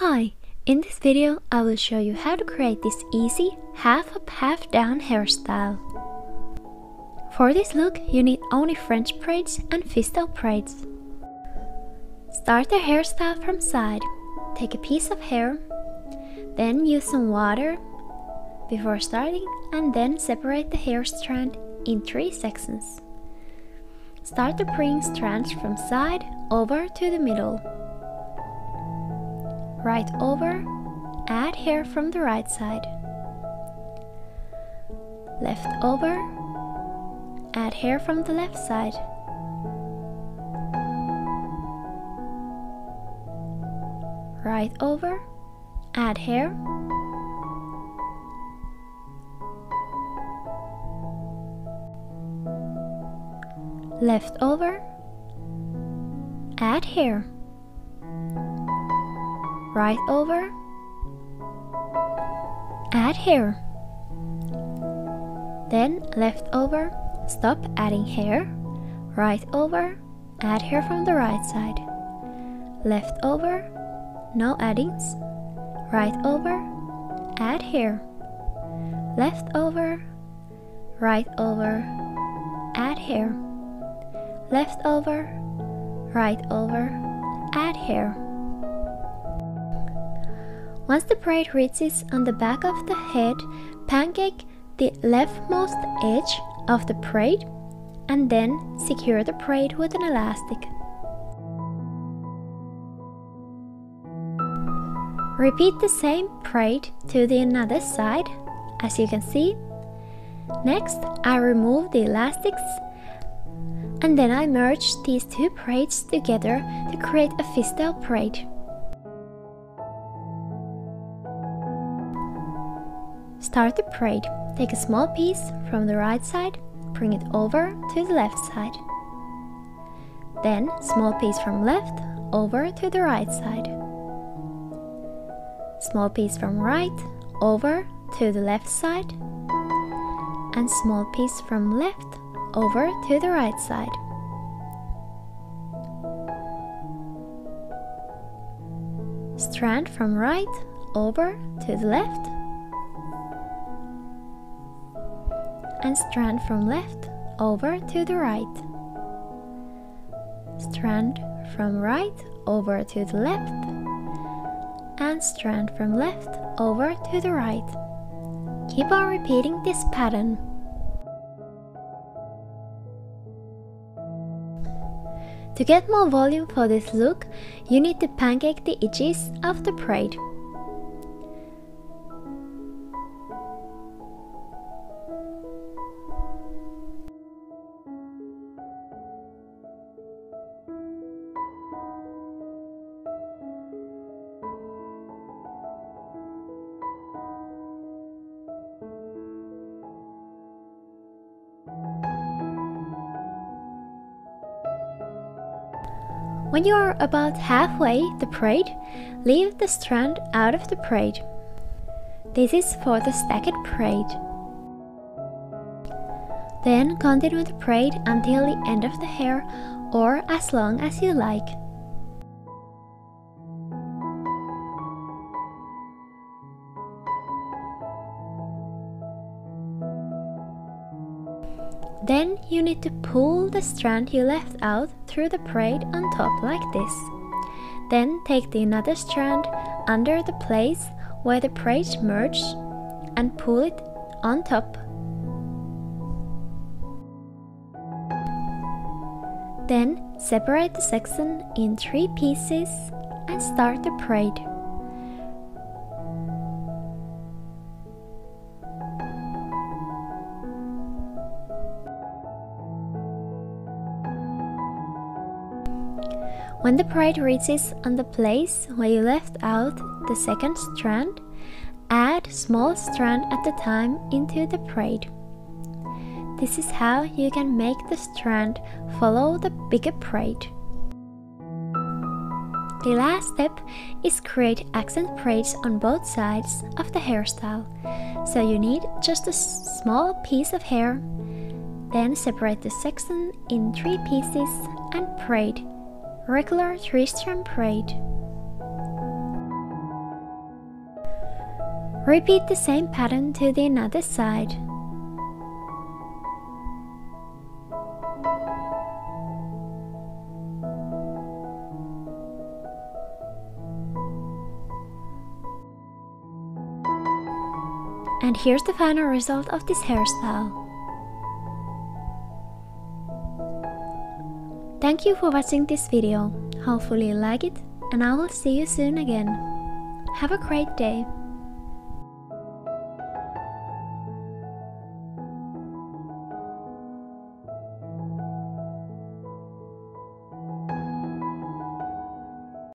Hi, in this video I will show you how to create this easy half up half down hairstyle. For this look you need only French braids and fishtail braids. Start the hairstyle from side. Take a piece of hair, then use some water before starting and then separate the hair strand in three sections. Start to bring strands from side over to the middle. Right over, add hair from the right side. Left over, add hair from the left side. Right over, add hair. Left over, add hair. Right over, add hair. Then left over, stop adding hair. Right over, add hair from the right side. Left over, no addings. Right over, add hair. Left over, right over, add hair. Left over, right over, add hair. Once the braid reaches on the back of the head, pancake the leftmost edge of the braid and then secure the braid with an elastic. Repeat the same braid to the another side, as you can see. Next, I remove the elastics and then I merge these two braids together to create a fishtail braid. Start the braid. Take a small piece from the right side, bring it over to the left side. Then small piece from left over to the right side. Small piece from right over to the left side. And small piece from left over to the right side. Strand from right over to the left and strand from left over to the right. Strand from right over to the left and strand from left over to the right. Keep on repeating this pattern. To get more volume for this look, you need to pancake the edges of the braid. When you are about halfway the braid, leave the strand out of the braid. This is for the stacked braid. Then continue the braid until the end of the hair or as long as you like. Then you need to pull the strand you left out through the braid on top like this. Then take the another strand under the place where the braids merge and pull it on top. Then separate the section in three pieces and start the braid. When the braid reaches on the place where you left out the second strand, add small strand at a time into the braid. This is how you can make the strand follow the bigger braid. The last step is create accent braids on both sides of the hairstyle. So you need just a small piece of hair, then separate the section in three pieces and braid regular three-strand braid. Repeat the same pattern to the other side. And here's the final result of this hairstyle. Thank you for watching this video. Hopefully you like it and I will see you soon again. Have a great day.